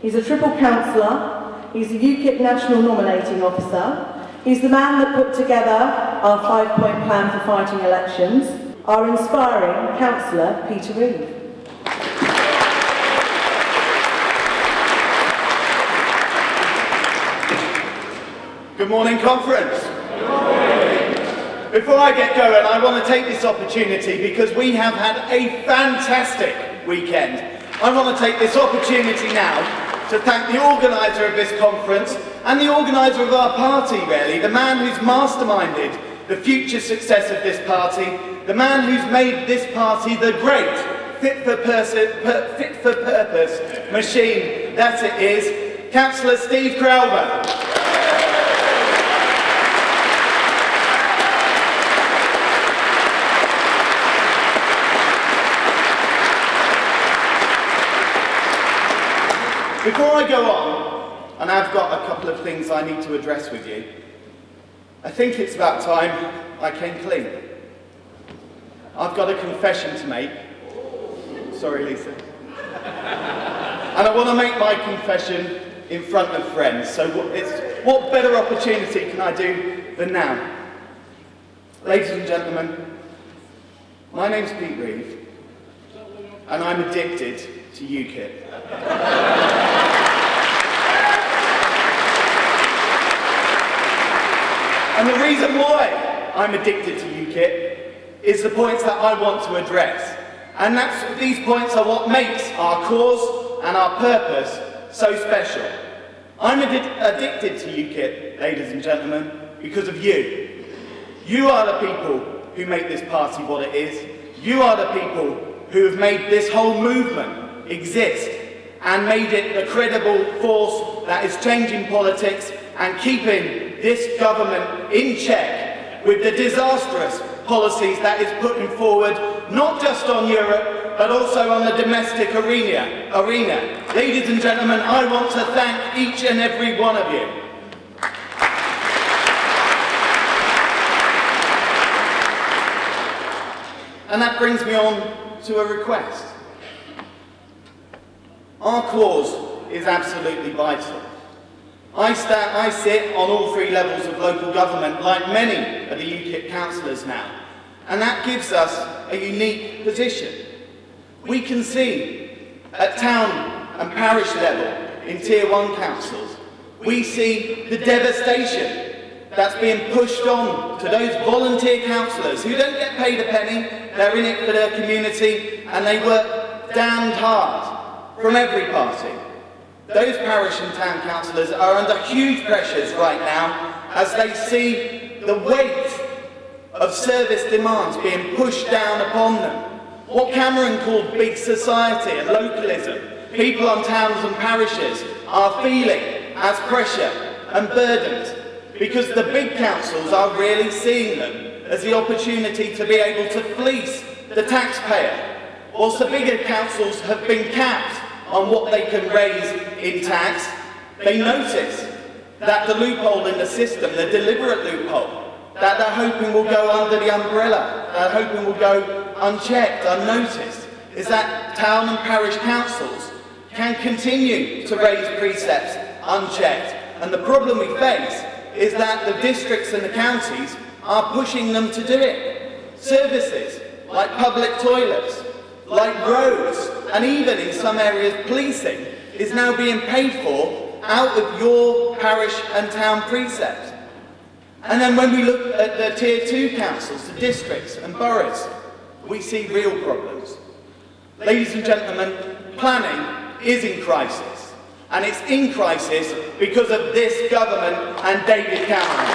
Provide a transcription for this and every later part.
He's a triple councillor. He's a UKIP National Nominating Officer. He's the man that put together our five-point plan for fighting elections. Our inspiring councillor, Peter Reeve. Good morning, conference. Before I get going, I want to take this opportunity because we have had a fantastic weekend. I want to take this opportunity now to thank the organiser of this conference and the organiser of our party, really, the man who's masterminded the future success of this party, the man who's made this party the great fit for, purpose machine that it is, Councillor Steve Crowther. Before I go on, and I've got a couple of things I need to address with you, I think it's about time I came clean. I've got a confession to make. Sorry, Lisa. and I want to make my confession in front of friends. So what, better opportunity can I do than now? Ladies and gentlemen, my name's Pete Reeve, and I'm addicted to UKIP. And the reason why I'm addicted to UKIP is the points that I want to address. And that's, these points are what makes our cause and our purpose so special. I'm addicted to UKIP, ladies and gentlemen, because of you. You are the people who make this party what it is. You are the people who have made this whole movement exist and made it the credible force that is changing politics and keeping this government in check with the disastrous policies that it's putting forward, not just on Europe, but also on the domestic arena. arena. Ladies and gentlemen, I want to thank each and every one of you. And that brings me on to a request. Our cause is absolutely vital. I, stand, I sit on all three levels of local government, like many of the UKIP councillors now, and that gives us a unique position. We can see at town and parish level in Tier 1 councils, we see the devastation that's being pushed on to those volunteer councillors who don't get paid a penny, they're in it for their community, and they work damned hard from every party. Those parish and town councillors are under huge pressures right now as they see the weight of service demands being pushed down upon them. What Cameron called big society and localism, people on towns and parishes are feeling as pressure and burdened because the big councils are really seeing them as the opportunity to be able to fleece the taxpayer, whilst the bigger councils have been capped on what they can raise in tax, they notice that the loophole in the system, the deliberate loophole, that they're hoping will go under the umbrella, they're hoping will go unchecked, unnoticed, is that town and parish councils can continue to raise precepts unchecked. And the problem we face is that the districts and the counties are pushing them to do it. Services like public toilets, like roads, and even in some areas policing, is now being paid for out of your parish and town precepts. And then when we look at the tier two councils, the districts and boroughs, we see real problems. Ladies and gentlemen, planning is in crisis. And it's in crisis because of this government and David Cameron.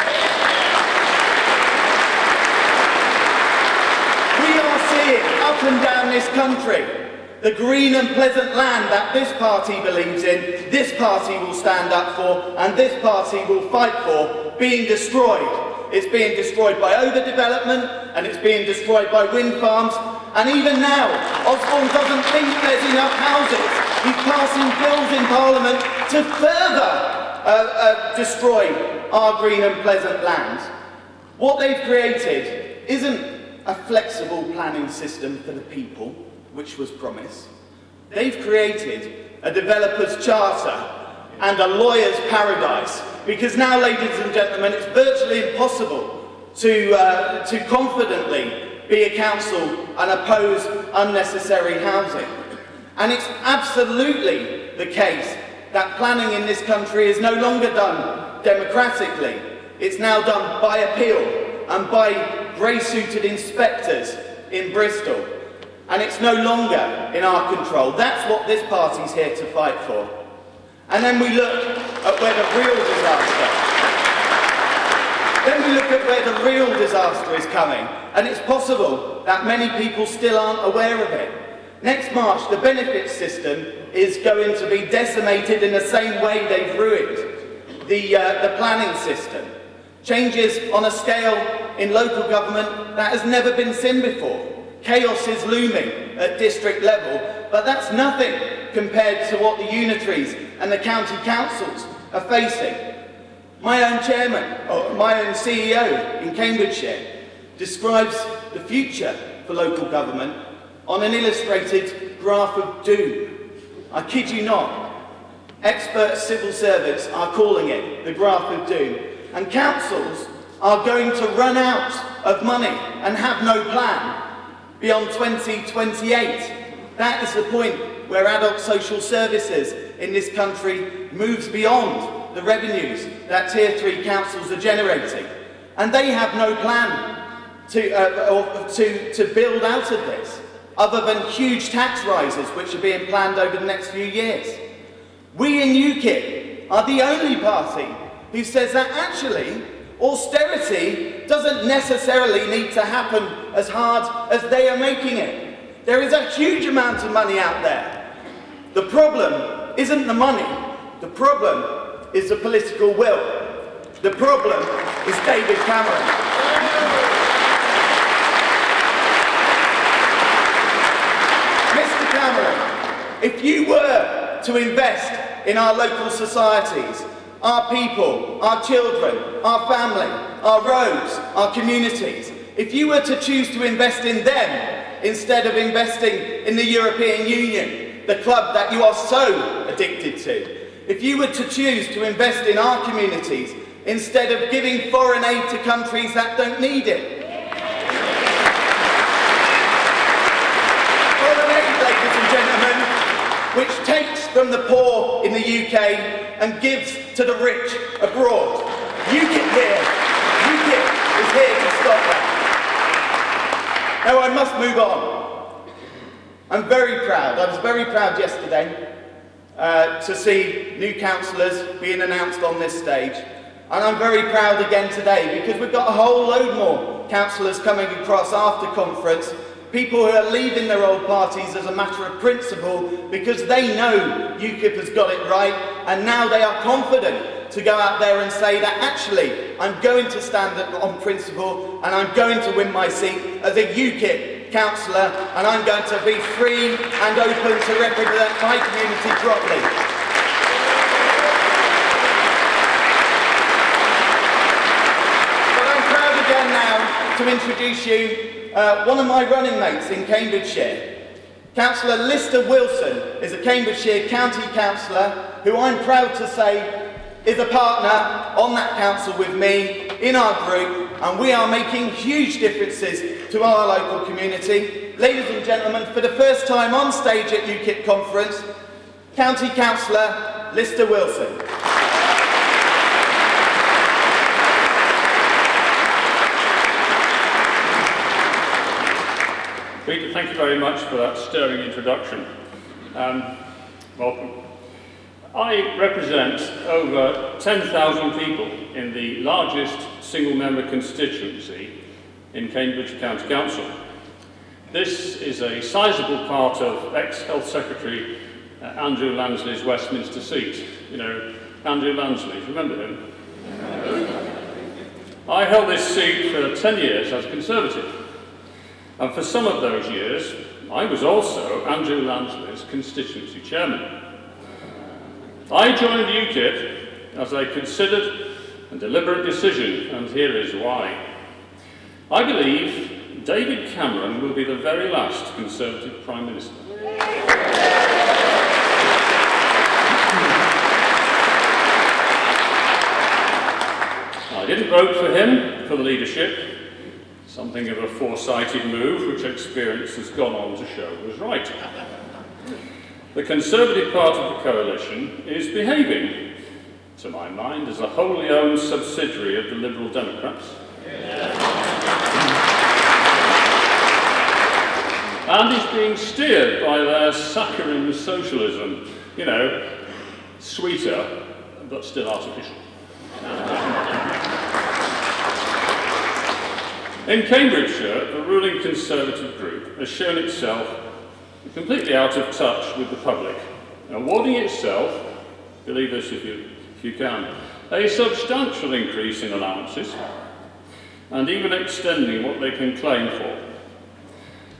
We are seeing up and down this country the green and pleasant land that this party believes in, this party will stand up for, and this party will fight for, being destroyed. It's being destroyed by overdevelopment, and it's being destroyed by wind farms, and even now, Osborne doesn't think there's enough houses. He's passing bills in Parliament to further uh, uh, destroy our green and pleasant lands. What they've created isn't a flexible planning system for the people which was promised. They've created a developer's charter, and a lawyer's paradise. Because now, ladies and gentlemen, it's virtually impossible to, uh, to confidently be a council and oppose unnecessary housing. And it's absolutely the case that planning in this country is no longer done democratically. It's now done by appeal and by grey-suited inspectors in Bristol. And it's no longer in our control. That's what this party's here to fight for. And then we look at where the real disaster then we look at where the real disaster is coming, and it's possible that many people still aren't aware of it. Next March, the benefits system is going to be decimated in the same way they've ruined the, uh, the planning system. Changes on a scale in local government that has never been seen before. Chaos is looming at district level, but that's nothing compared to what the unitaries and the county councils are facing. My own chairman, or my own CEO in Cambridgeshire, describes the future for local government on an illustrated graph of doom. I kid you not. Expert civil servants are calling it the graph of doom. And councils are going to run out of money and have no plan beyond 2028. That is the point where adult social services in this country moves beyond the revenues that Tier 3 councils are generating. And they have no plan to, uh, to, to build out of this, other than huge tax rises which are being planned over the next few years. We in UKIP are the only party who says that actually austerity doesn't necessarily need to happen as hard as they are making it. There is a huge amount of money out there. The problem isn't the money. The problem is the political will. The problem is David Cameron. Mr Cameron, if you were to invest in our local societies, our people, our children, our family, our roads, our communities, if you were to choose to invest in them instead of investing in the European Union, the club that you are so addicted to, if you were to choose to invest in our communities instead of giving foreign aid to countries that don't need it, foreign aid, ladies and gentlemen, which takes from the poor in the UK and gives to the rich abroad. UKIP here. UKIP is here to stop that. Now I must move on. I'm very proud. I was very proud yesterday uh, to see new councillors being announced on this stage. And I'm very proud again today because we've got a whole load more councillors coming across after conference people who are leaving their old parties as a matter of principle because they know UKIP has got it right and now they are confident to go out there and say that actually I'm going to stand on principle and I'm going to win my seat as a UKIP councillor and I'm going to be free and open to represent my community properly. But I'm proud again now to introduce you uh, one of my running mates in Cambridgeshire. Councillor Lester Wilson is a Cambridgeshire County Councillor who I'm proud to say is a partner on that council with me in our group and we are making huge differences to our local community. Ladies and gentlemen, for the first time on stage at UKIP conference, County Councillor Lester Wilson. Peter, thank you very much for that stirring introduction. Um, welcome. I represent over 10,000 people in the largest single-member constituency in Cambridge County Council. This is a sizable part of ex-Health Secretary uh, Andrew Lansley's Westminster seat. You know, Andrew Lansley, remember him? I held this seat for 10 years as a Conservative. And for some of those years, I was also Andrew Lansley's constituency chairman. I joined UKIP as I considered a deliberate decision, and here is why. I believe David Cameron will be the very last Conservative Prime Minister. I didn't vote for him for the leadership something of a foresighted move which experience has gone on to show was right. The Conservative part of the coalition is behaving, to my mind, as a wholly owned subsidiary of the Liberal Democrats. and is being steered by their saccharine socialism, you know, sweeter, but still artificial. In Cambridgeshire, the ruling Conservative group has shown itself completely out of touch with the public, awarding itself, believe this if you, if you can, a substantial increase in allowances, and even extending what they can claim for.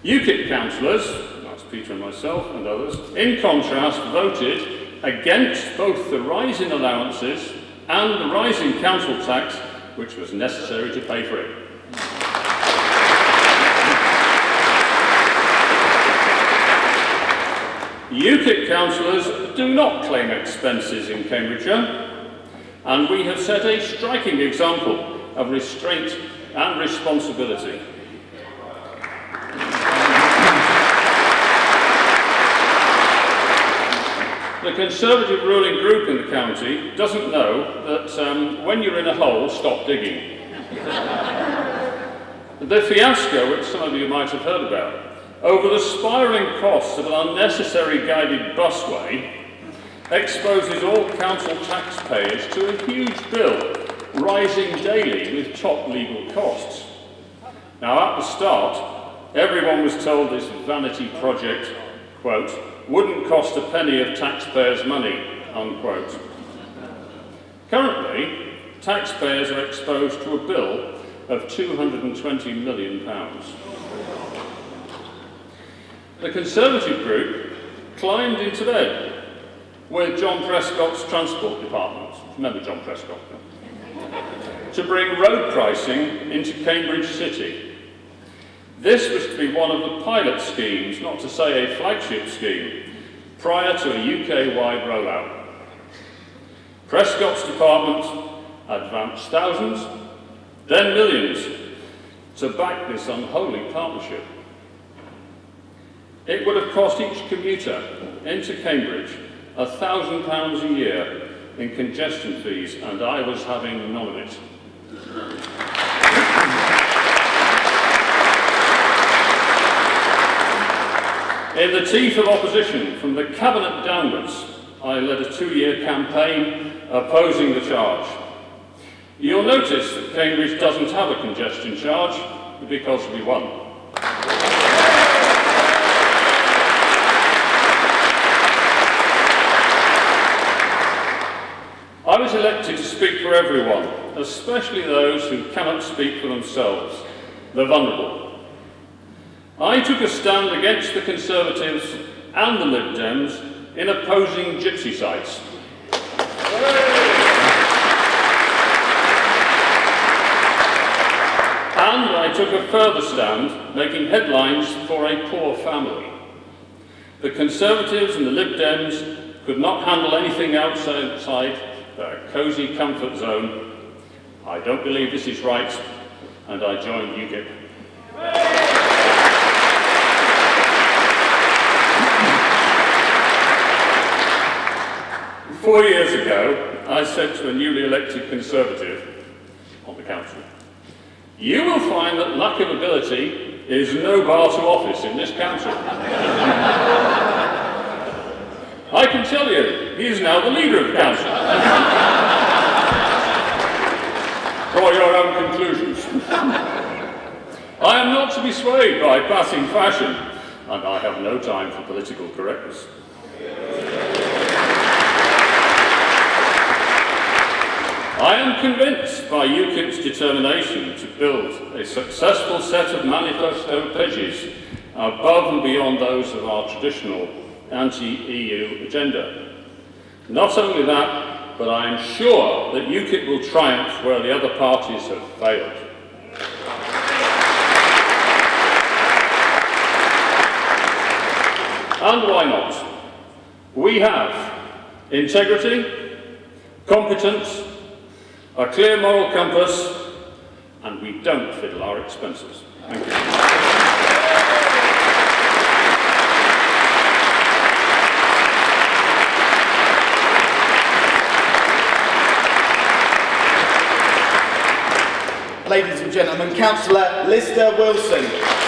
UKIP councillors, that's Peter and myself and others, in contrast voted against both the rise in allowances and the rise in council tax which was necessary to pay for it. UKIP councillors do not claim expenses in Cambridgeshire, and we have set a striking example of restraint and responsibility. The Conservative ruling group in the county doesn't know that um, when you're in a hole, stop digging. the fiasco, which some of you might have heard about, over the spiralling costs of an unnecessary guided busway exposes all council taxpayers to a huge bill rising daily with top legal costs. Now, at the start, everyone was told this vanity project, quote, wouldn't cost a penny of taxpayers' money, unquote. Currently, taxpayers are exposed to a bill of £220 million. The Conservative group climbed into bed with John Prescott's Transport Department, remember John Prescott, to bring road pricing into Cambridge City. This was to be one of the pilot schemes, not to say a flagship scheme, prior to a UK-wide rollout. Prescott's department advanced thousands, then millions, to back this unholy partnership. It would have cost each commuter into Cambridge a thousand pounds a year in congestion fees, and I was having none of it. In the teeth of opposition, from the cabinet downwards, I led a two-year campaign opposing the charge. You'll notice that Cambridge doesn't have a congestion charge because we won. I was elected to speak for everyone, especially those who cannot speak for themselves, the vulnerable. I took a stand against the Conservatives and the Lib Dems in opposing gypsy sites. And I took a further stand, making headlines for a poor family. The Conservatives and the Lib Dems could not handle anything outside Uh, a cosy comfort zone. I don't believe this is right, and I join UKIP. Four years ago, I said to a newly elected Conservative on the council, you will find that lack of ability is no bar to office in this council. I can tell you, he is now the leader of the council. Draw your own conclusions. I am not to be swayed by passing fashion, and I have no time for political correctness. I am convinced by UKIP's determination to build a successful set of manifesto pledges above and beyond those of our traditional anti-EU agenda. Not only that, but I am sure that UKIP will triumph where the other parties have failed. And why not? We have integrity, competence, a clear moral compass, and we don't fiddle our expenses. Thank you. Ladies and gentlemen, Councillor Lester Wilson.